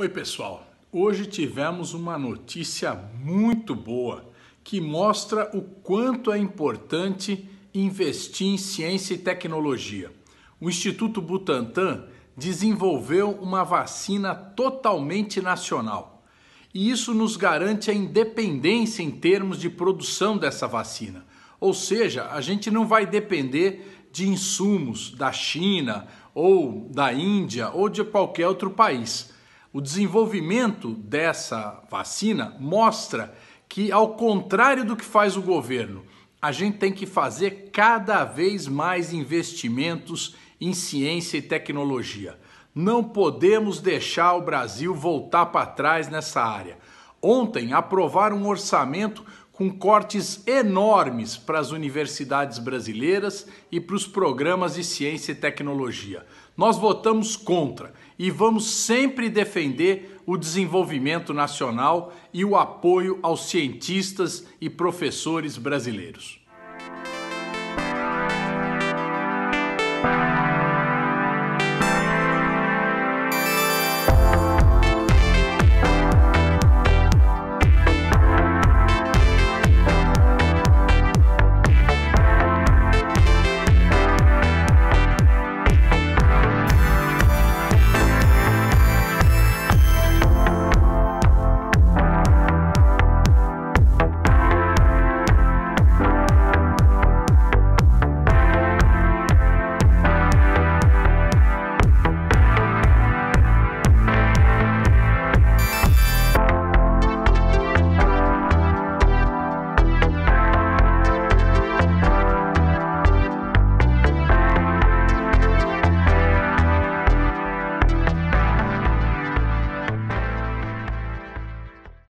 Oi, pessoal. Hoje tivemos uma notícia muito boa que mostra o quanto é importante investir em ciência e tecnologia. O Instituto Butantan desenvolveu uma vacina totalmente nacional. E isso nos garante a independência em termos de produção dessa vacina. Ou seja, a gente não vai depender de insumos da China ou da Índia ou de qualquer outro país. O desenvolvimento dessa vacina mostra que, ao contrário do que faz o governo, a gente tem que fazer cada vez mais investimentos em ciência e tecnologia. Não podemos deixar o Brasil voltar para trás nessa área. Ontem aprovaram um orçamento com cortes enormes para as universidades brasileiras e para os programas de ciência e tecnologia. Nós votamos contra e vamos sempre defender o desenvolvimento nacional e o apoio aos cientistas e professores brasileiros.